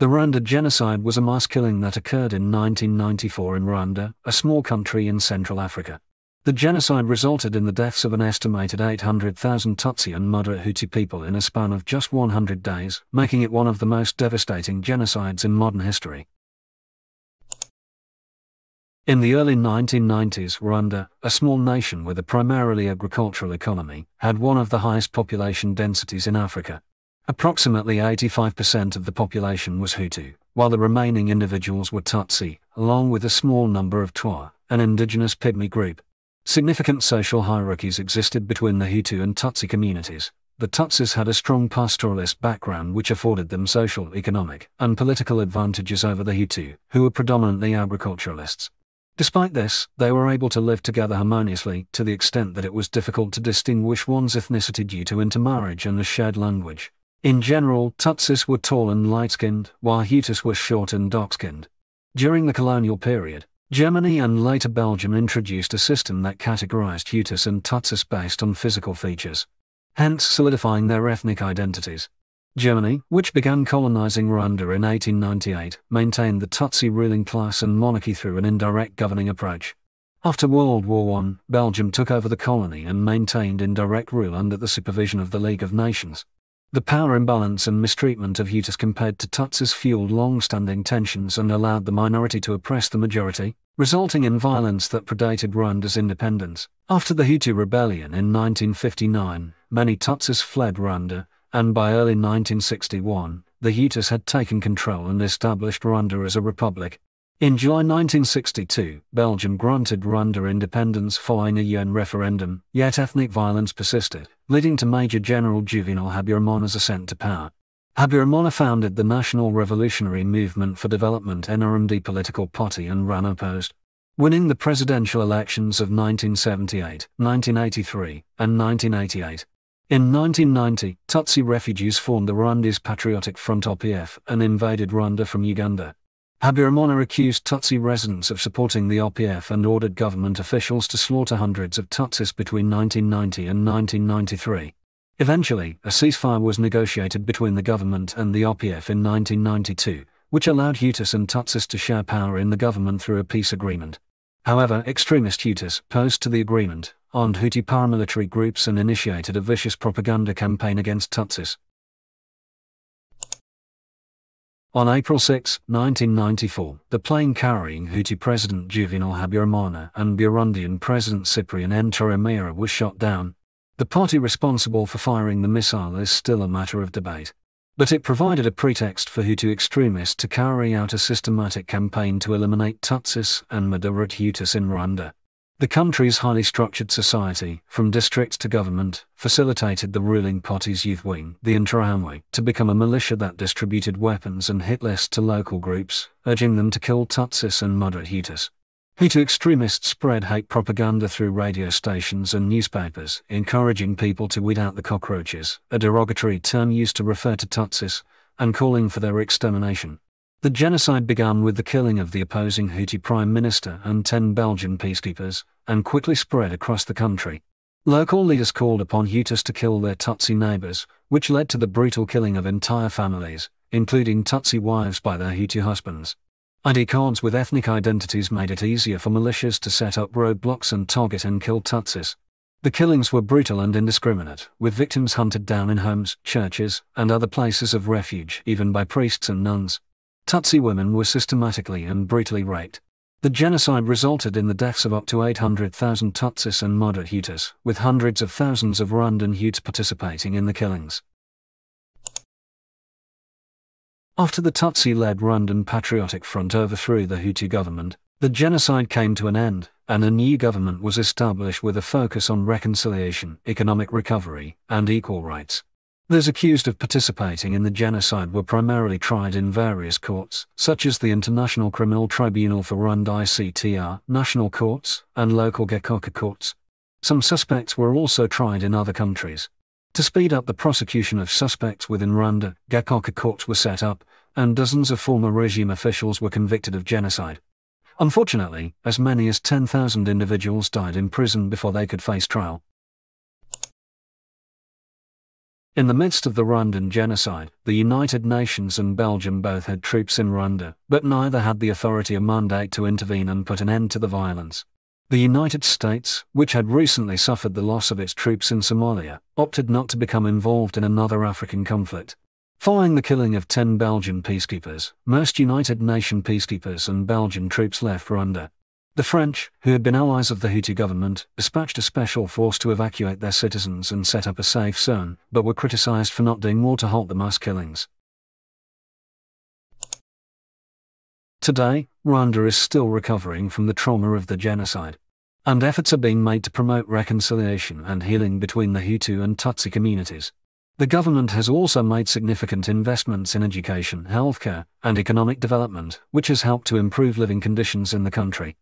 The Rwanda genocide was a mass killing that occurred in 1994 in Rwanda, a small country in Central Africa. The genocide resulted in the deaths of an estimated 800,000 Tutsi and moderate Hutu people in a span of just 100 days, making it one of the most devastating genocides in modern history. In the early 1990s, Rwanda, a small nation with a primarily agricultural economy, had one of the highest population densities in Africa. Approximately 85% of the population was Hutu, while the remaining individuals were Tutsi, along with a small number of Twa, an indigenous Pygmy group. Significant social hierarchies existed between the Hutu and Tutsi communities. The Tutsis had a strong pastoralist background which afforded them social, economic, and political advantages over the Hutu, who were predominantly agriculturalists. Despite this, they were able to live together harmoniously to the extent that it was difficult to distinguish one's ethnicity due to intermarriage and a shared language. In general, Tutsis were tall and light-skinned, while Hutus were short and dark-skinned. During the colonial period, Germany and later Belgium introduced a system that categorized Hutus and Tutsis based on physical features, hence solidifying their ethnic identities. Germany, which began colonizing Rwanda in 1898, maintained the Tutsi ruling class and monarchy through an indirect governing approach. After World War I, Belgium took over the colony and maintained indirect rule under the supervision of the League of Nations. The power imbalance and mistreatment of Hutus compared to Tutsis fueled long-standing tensions and allowed the minority to oppress the majority, resulting in violence that predated Rwanda's independence. After the Hutu rebellion in 1959, many Tutsis fled Rwanda, and by early 1961, the Hutus had taken control and established Rwanda as a republic. In July 1962, Belgium granted Rwanda independence following a UN referendum, yet ethnic violence persisted, leading to Major General Juvenal Habyarimana's ascent to power. Habyarimana founded the National Revolutionary Movement for Development NRMD political party and ran opposed. Winning the presidential elections of 1978, 1983, and 1988. In 1990, Tutsi refugees formed the Rwandese Patriotic Front RPF and invaded Rwanda from Uganda. Habyarimana accused Tutsi residents of supporting the RPF and ordered government officials to slaughter hundreds of Tutsis between 1990 and 1993. Eventually, a ceasefire was negotiated between the government and the RPF in 1992, which allowed Hutus and Tutsis to share power in the government through a peace agreement. However, extremist Hutus, opposed to the agreement, armed Hutu paramilitary groups and initiated a vicious propaganda campaign against Tutsis. On April 6, 1994, the plane carrying Hutu President Juvenal Habyarimana and Burundian President Cyprien Ntaryamira was shot down. The party responsible for firing the missile is still a matter of debate. But it provided a pretext for Hutu extremists to carry out a systematic campaign to eliminate Tutsis and moderate Hutus in Rwanda. The country's highly structured society, from district to government, facilitated the ruling party's youth wing, the Interahamwe, to become a militia that distributed weapons and hit lists to local groups, urging them to kill Tutsis and moderate Hutus. Hutu extremists spread hate propaganda through radio stations and newspapers, encouraging people to weed out the cockroaches, a derogatory term used to refer to Tutsis, and calling for their extermination. The genocide began with the killing of the opposing Hutu prime minister and 10 Belgian peacekeepers, and quickly spread across the country. Local leaders called upon Hutus to kill their Tutsi neighbors, which led to the brutal killing of entire families, including Tutsi wives by their Hutu husbands. ID cards with ethnic identities made it easier for militias to set up roadblocks and target and kill Tutsis. The killings were brutal and indiscriminate, with victims hunted down in homes, churches, and other places of refuge, even by priests and nuns. Tutsi women were systematically and brutally raped. The genocide resulted in the deaths of up to 800,000 Tutsis and moderate Hutus, with hundreds of thousands of Rwandan Hutus participating in the killings. After the Tutsi-led Rwandan Patriotic Front overthrew the Hutu government, the genocide came to an end, and a new government was established with a focus on reconciliation, economic recovery, and equal rights. Those accused of participating in the genocide were primarily tried in various courts, such as the International Criminal Tribunal for Rwanda ICTR, national courts, and local Gacaca courts. Some suspects were also tried in other countries. To speed up the prosecution of suspects within Rwanda, Gacaca courts were set up, and dozens of former regime officials were convicted of genocide. Unfortunately, as many as 10,000 individuals died in prison before they could face trial. In the midst of the Rwandan genocide, the United Nations and Belgium both had troops in Rwanda, but neither had the authority or mandate to intervene and put an end to the violence. The United States, which had recently suffered the loss of its troops in Somalia, opted not to become involved in another African conflict. Following the killing of 10 Belgian peacekeepers, most United Nations peacekeepers and Belgian troops left Rwanda, the French, who had been allies of the Hutu government, dispatched a special force to evacuate their citizens and set up a safe zone, but were criticized for not doing more to halt the mass killings. Today, Rwanda is still recovering from the trauma of the genocide. And efforts are being made to promote reconciliation and healing between the Hutu and Tutsi communities. The government has also made significant investments in education, healthcare, and economic development, which has helped to improve living conditions in the country.